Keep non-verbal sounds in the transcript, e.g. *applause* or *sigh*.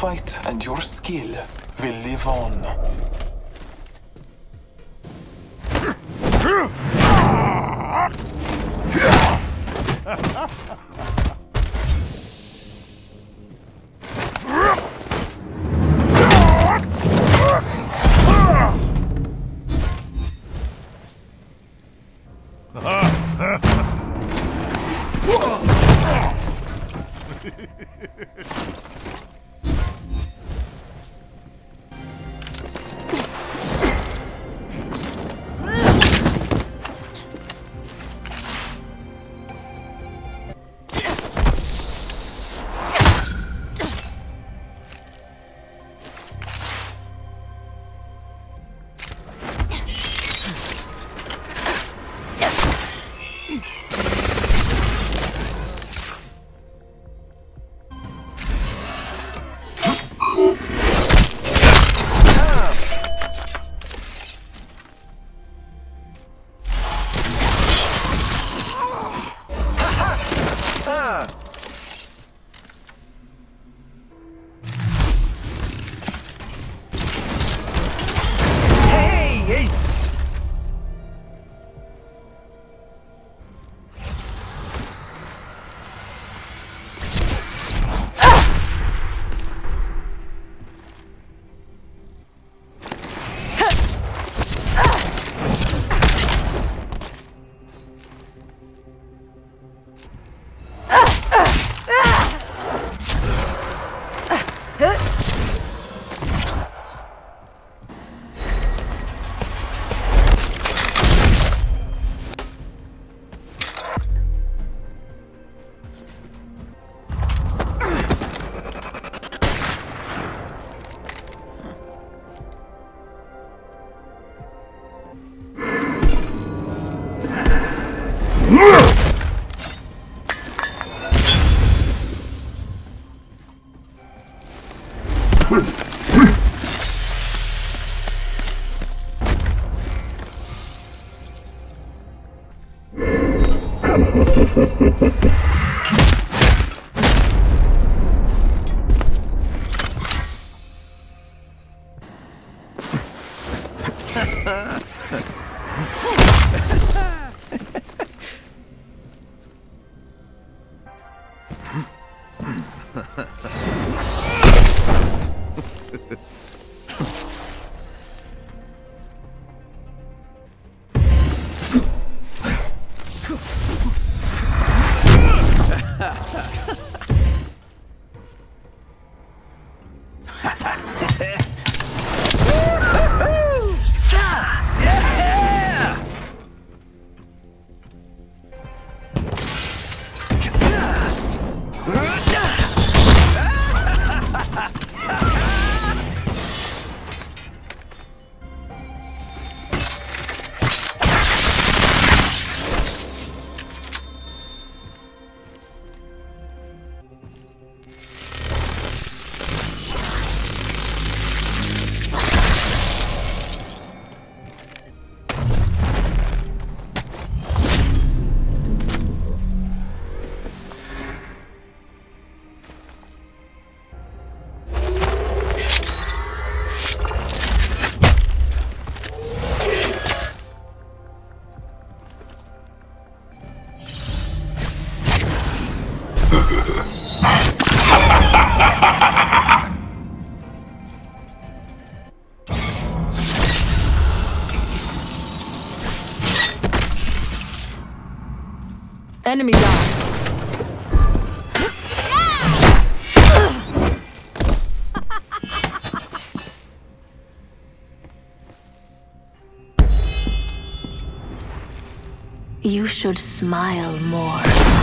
fight and your skill will live on. *laughs* Hey, Ha ha ha hey! Enemy down. You should smile more.